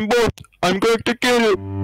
I'm both. I'm going to kill you.